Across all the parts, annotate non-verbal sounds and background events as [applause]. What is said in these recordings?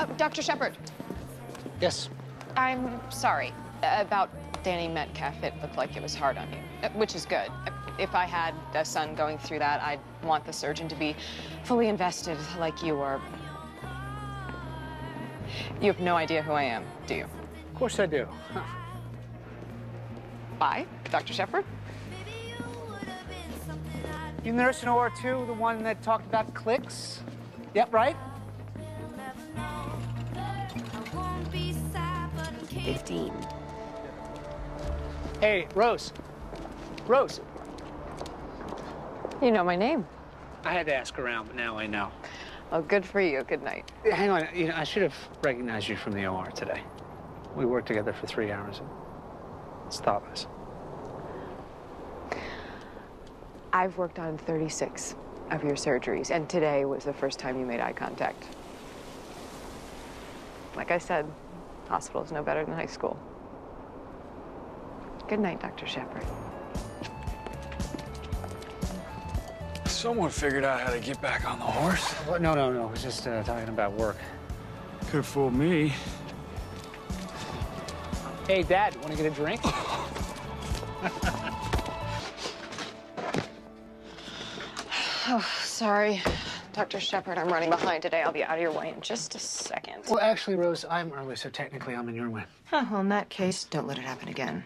Uh, Dr. Shepherd, Yes. I'm sorry about Danny Metcalf. It looked like it was hard on you, uh, which is good. If I had a son going through that, I'd want the surgeon to be fully invested like you are. You have no idea who I am, do you? Of course I do. Huh. Bye, Dr. Shepherd. You the nurse in OR 2, the one that talked about clicks? Yep, right? 15. Hey, Rose. Rose. You know my name. I had to ask around, but now I know. Oh, good for you. Good night. Hang on, you know, I should have recognized you from the OR today. We worked together for three hours. It's thoughtless. I've worked on 36 of your surgeries, and today was the first time you made eye contact. Like I said, hospital's no better than high school. Good night, Dr. Shepherd. Someone figured out how to get back on the horse. Well, no, no, no. I was just uh, talking about work. Could have fooled me. Hey, Dad, want to get a drink? [laughs] Oh, sorry. Dr. Shepherd, I'm running behind today. I'll be out of your way in just a second. well, actually, Rose, I'm early, so technically I'm in your way. Huh, well, in that case, don't let it happen again.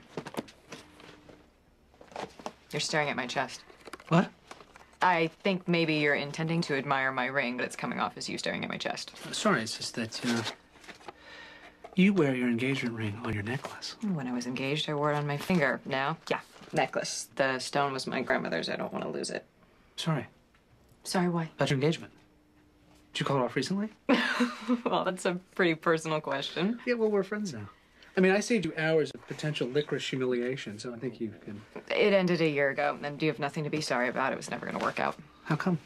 You're staring at my chest. What? I think maybe you're intending to admire my ring, but it's coming off as you staring at my chest. Uh, sorry, it's just that, you know, you wear your engagement ring on your necklace. When I was engaged, I wore it on my finger. Now, yeah, necklace. The stone was my grandmother's. I don't want to lose it. Sorry. Sorry, why? About your engagement. Did you call it off recently? [laughs] well, that's a pretty personal question. Yeah, well, we're friends now. I mean, I saved you hours of potential licorice humiliation, so I think you can. It ended a year ago, and you have nothing to be sorry about. It was never going to work out. How come?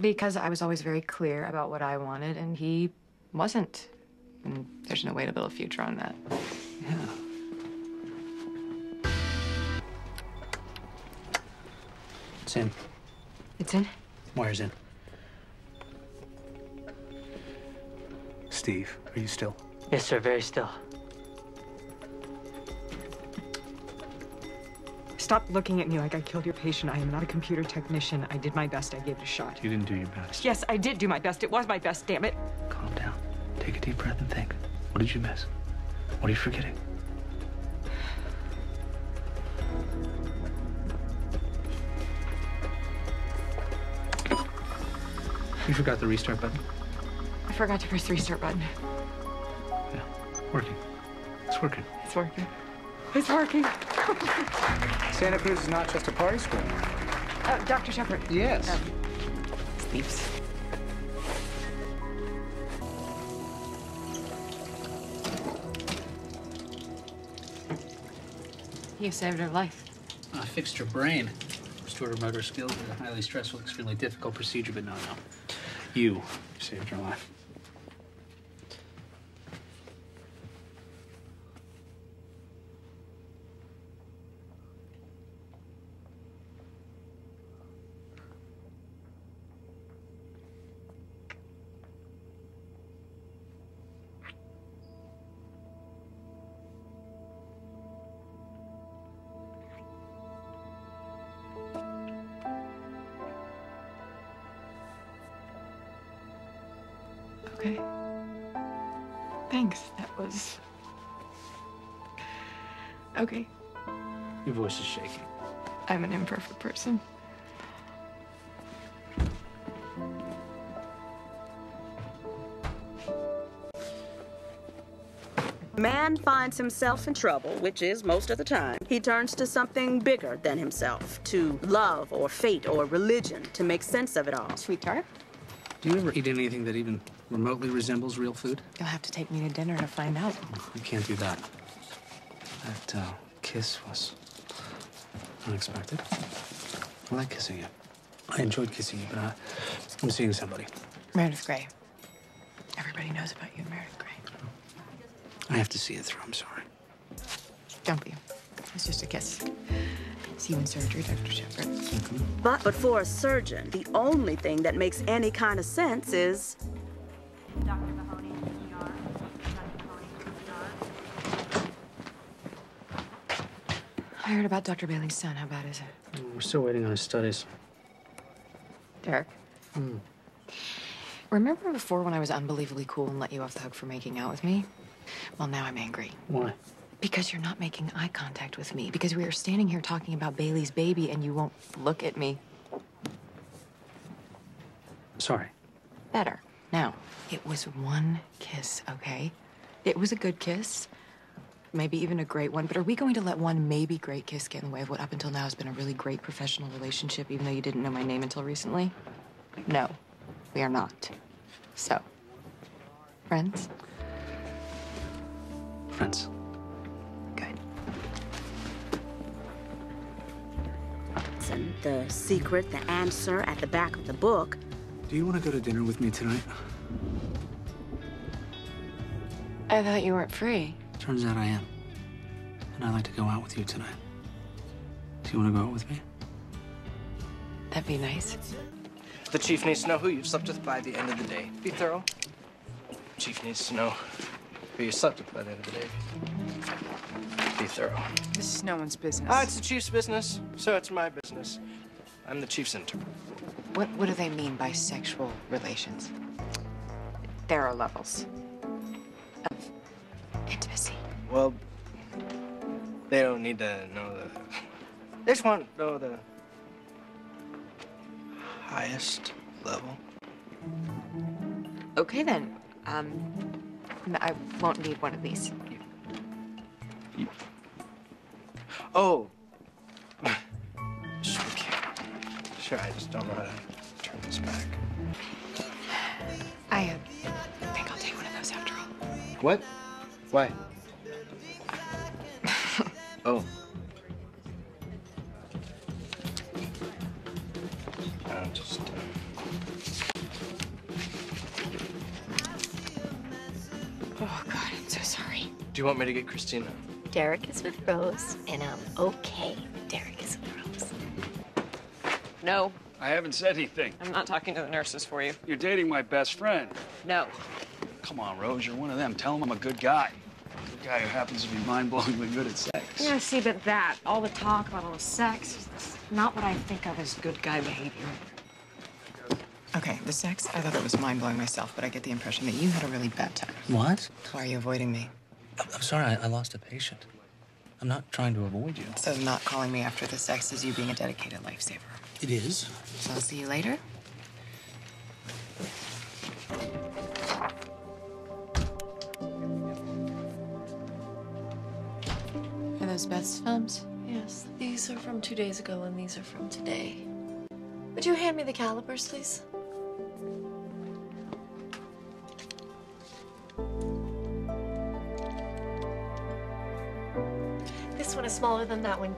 Because I was always very clear about what I wanted, and he wasn't. And there's no way to build a future on that. Yeah. It's in. It's in? Wire's in. Steve, are you still? Yes, sir, very still. Stop looking at me like I killed your patient. I am not a computer technician. I did my best. I gave it a shot. You didn't do your best. Yes, I did do my best. It was my best, damn it. Calm down. Take a deep breath and think. What did you miss? What are you forgetting? You forgot the restart button? I forgot to press the restart button. Yeah. Working. It's working. It's working. It's working. [laughs] Santa Cruz is not just a party school. Oh, Dr. Shepherd. Yes. Um, Steve's. You saved her life. I fixed her brain. Restored her motor skills with a highly stressful, extremely difficult procedure, but no, no. You saved your life. Okay. Thanks. That was. Okay. Your voice is shaking. I'm an imperfect person. Man finds himself in trouble, which is most of the time. He turns to something bigger than himself, to love or fate or religion, to make sense of it all. Sweetheart, Do you ever eat anything that even remotely resembles real food? you'll have to take me to dinner to find out. You can't do that. That uh, kiss was unexpected. I like kissing you. I enjoyed kissing you, but I, I'm seeing somebody. Meredith Grey. Everybody knows about you, Meredith Grey. I have to see it through. I'm sorry. Don't be. It's just a kiss. See you in surgery, Dr. Shepherd. But, but for a surgeon, the only thing that makes any kind of sense is... Dr. Mahoney, I heard about Dr. Bailey's son. How bad is it? We're still waiting on his studies. Derek. Hmm. Remember before when I was unbelievably cool and let you off the hook for making out with me? Well, now I'm angry. Why? Because you're not making eye contact with me. Because we are standing here talking about Bailey's baby and you won't look at me. Sorry. Better. Now, it was one kiss, okay? It was a good kiss. Maybe even a great one. But are we going to let one maybe great kiss get in the way of what up until now has been a really great professional relationship, even though you didn't know my name until recently? No, we are not. So, friends? Friends. The secret, the answer at the back of the book. Do you want to go to dinner with me tonight? I thought you weren't free. Turns out I am. And I'd like to go out with you tonight. Do you want to go out with me? That'd be nice. The chief needs to know who you've slept with by the end of the day. Be thorough. Chief needs to know who you slept with by the end of the day. Be thorough. This is no one's business. Ah, it's the chief's business, so it's my business. I'm the chief's intern. What, what do they mean by sexual relations? There are levels of intimacy. Well, they don't need to know the. They just want to know the highest level. Okay, then. Um, I won't need one of these. Oh. Sure, okay. Sure, I just don't know how to turn this back. I uh, think I'll take one of those after all. What? Why? [laughs] oh. I'm just. Uh... Oh, God, I'm so sorry. Do you want me to get Cristina? Derek is with Rose, and I'm okay. Derek is with Rose. No, I haven't said anything. I'm not talking to the nurses for you. You're dating my best friend. No. Come on, Rose, you're one of them. Tell him I'm a good guy. A good guy who happens to be mind-blowingly good at sex. Yeah, see, but that, all the talk about all the sex, that's not what I think of as good guy behavior. Okay, the sex, I thought it was mind blowing myself, but I get the impression that you had a really bad time. What? Why are you avoiding me? I'm I'm sorry, I, I lost a patient. I'm not trying to avoid you. So, not calling me after the sex is you being a dedicated lifesaver. It is. So, I'll see you later. Are those Beth's films? Yes, these are from two days ago, and these are from today. Would you hand me the calipers, please? This one is smaller than that one.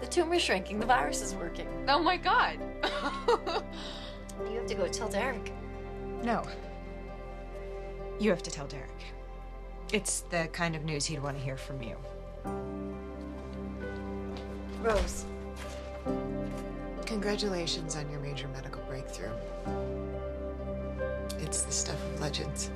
The tumor's shrinking. The virus is working. Oh my God. [laughs] You have to go tell Derek. No. You have to tell Derek. It's the kind of news he'd want to hear from you. Rose. Congratulations on your major medical breakthrough. It's the stuff of legends.